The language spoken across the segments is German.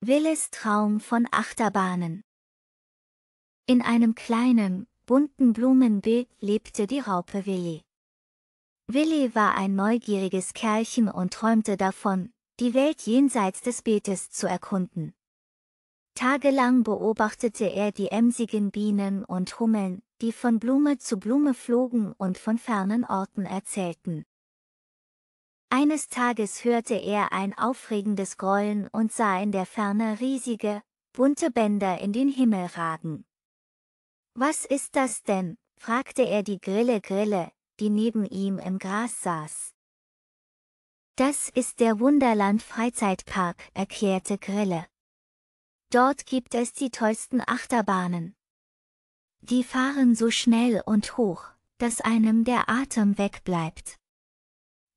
Willis Traum von Achterbahnen. In einem kleinen, bunten Blumenbeet lebte die Raupe Willi. Willi war ein neugieriges Kerlchen und träumte davon, die Welt jenseits des Beetes zu erkunden. Tagelang beobachtete er die emsigen Bienen und Hummeln, die von Blume zu Blume flogen und von fernen Orten erzählten. Eines Tages hörte er ein aufregendes Grollen und sah in der Ferne riesige, bunte Bänder in den Himmel ragen. Was ist das denn? fragte er die Grille Grille, die neben ihm im Gras saß. Das ist der Wunderland Freizeitpark, erklärte Grille. Dort gibt es die tollsten Achterbahnen. Die fahren so schnell und hoch, dass einem der Atem wegbleibt.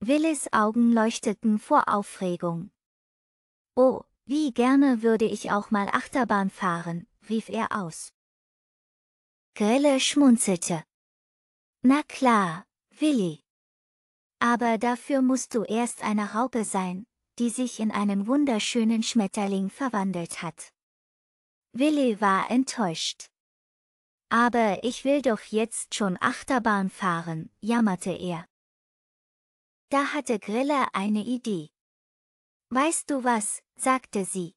Willis Augen leuchteten vor Aufregung. Oh, wie gerne würde ich auch mal Achterbahn fahren, rief er aus. Grille schmunzelte. Na klar, Willi. Aber dafür musst du erst eine Raupe sein, die sich in einen wunderschönen Schmetterling verwandelt hat. Willi war enttäuscht. Aber ich will doch jetzt schon Achterbahn fahren, jammerte er. Da hatte Grille eine Idee. Weißt du was, sagte sie.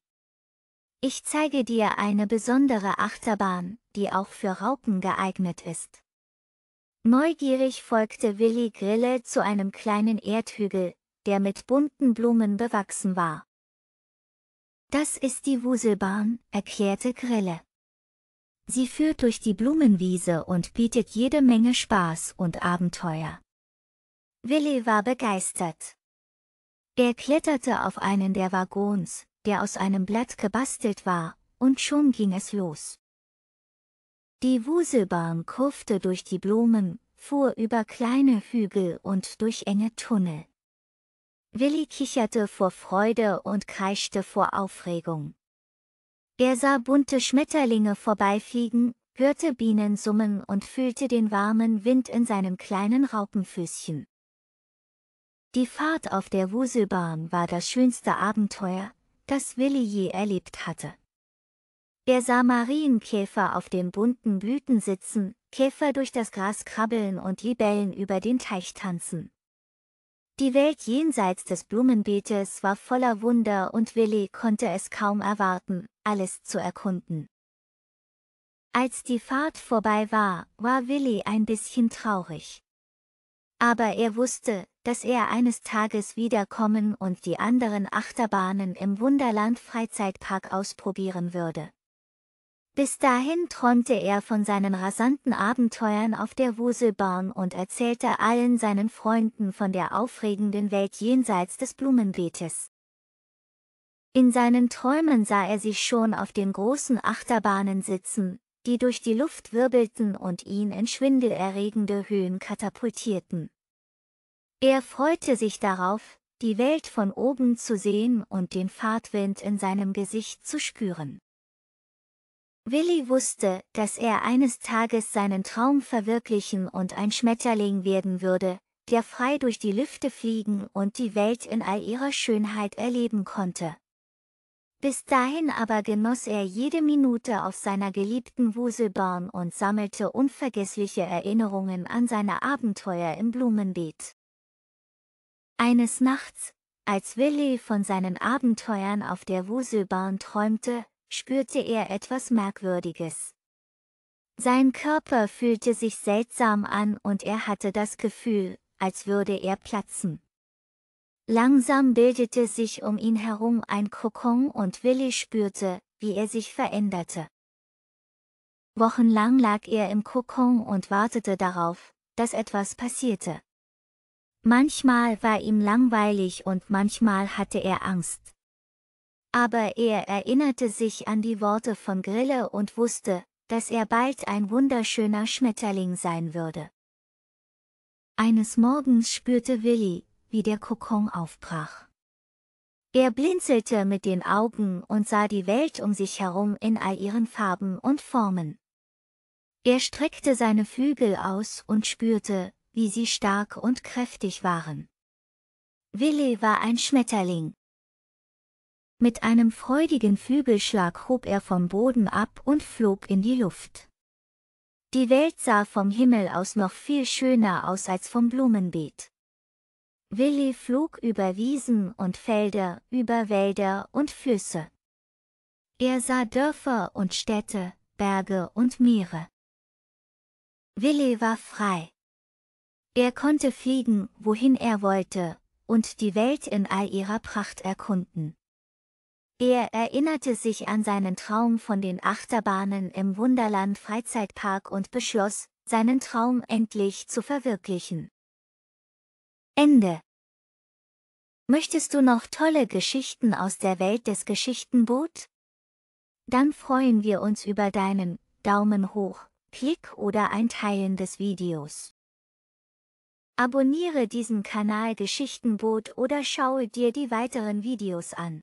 Ich zeige dir eine besondere Achterbahn, die auch für Raupen geeignet ist. Neugierig folgte Willi Grille zu einem kleinen Erdhügel, der mit bunten Blumen bewachsen war. Das ist die Wuselbahn, erklärte Grille. Sie führt durch die Blumenwiese und bietet jede Menge Spaß und Abenteuer. Willi war begeistert. Er kletterte auf einen der Waggons, der aus einem Blatt gebastelt war, und schon ging es los. Die Wuselbahn kurfte durch die Blumen, fuhr über kleine Hügel und durch enge Tunnel. Willi kicherte vor Freude und kreischte vor Aufregung. Er sah bunte Schmetterlinge vorbeifliegen, hörte Bienen summen und fühlte den warmen Wind in seinen kleinen Raupenfüßchen. Die Fahrt auf der Wuselbahn war das schönste Abenteuer, das Willi je erlebt hatte. Er sah Marienkäfer auf den bunten Blüten sitzen, Käfer durch das Gras krabbeln und Libellen über den Teich tanzen. Die Welt jenseits des Blumenbeetes war voller Wunder und Willi konnte es kaum erwarten, alles zu erkunden. Als die Fahrt vorbei war, war Willi ein bisschen traurig. Aber er wusste, dass er eines Tages wiederkommen und die anderen Achterbahnen im Wunderland Freizeitpark ausprobieren würde. Bis dahin träumte er von seinen rasanten Abenteuern auf der Wuselbahn und erzählte allen seinen Freunden von der aufregenden Welt jenseits des Blumenbeetes. In seinen Träumen sah er sich schon auf den großen Achterbahnen sitzen, die durch die Luft wirbelten und ihn in schwindelerregende Höhen katapultierten. Er freute sich darauf, die Welt von oben zu sehen und den Fahrtwind in seinem Gesicht zu spüren. Willi wusste, dass er eines Tages seinen Traum verwirklichen und ein Schmetterling werden würde, der frei durch die Lüfte fliegen und die Welt in all ihrer Schönheit erleben konnte. Bis dahin aber genoss er jede Minute auf seiner geliebten Wuselbahn und sammelte unvergessliche Erinnerungen an seine Abenteuer im Blumenbeet. Eines Nachts, als Willi von seinen Abenteuern auf der Wuselbahn träumte, spürte er etwas Merkwürdiges. Sein Körper fühlte sich seltsam an und er hatte das Gefühl, als würde er platzen. Langsam bildete sich um ihn herum ein Kokon und Willi spürte, wie er sich veränderte. Wochenlang lag er im Kokon und wartete darauf, dass etwas passierte. Manchmal war ihm langweilig und manchmal hatte er Angst. Aber er erinnerte sich an die Worte von Grille und wusste, dass er bald ein wunderschöner Schmetterling sein würde. Eines Morgens spürte Willi, wie der Kokon aufbrach. Er blinzelte mit den Augen und sah die Welt um sich herum in all ihren Farben und Formen. Er streckte seine Flügel aus und spürte, wie sie stark und kräftig waren. Willi war ein Schmetterling. Mit einem freudigen Flügelschlag hob er vom Boden ab und flog in die Luft. Die Welt sah vom Himmel aus noch viel schöner aus als vom Blumenbeet. Willi flog über Wiesen und Felder, über Wälder und Flüsse. Er sah Dörfer und Städte, Berge und Meere. Willi war frei. Er konnte fliegen, wohin er wollte, und die Welt in all ihrer Pracht erkunden. Er erinnerte sich an seinen Traum von den Achterbahnen im Wunderland Freizeitpark und beschloss, seinen Traum endlich zu verwirklichen. Ende. Möchtest du noch tolle Geschichten aus der Welt des Geschichtenboot? Dann freuen wir uns über deinen Daumen hoch, Klick oder ein Teilen des Videos. Abonniere diesen Kanal Geschichtenboot oder schaue dir die weiteren Videos an.